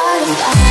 heart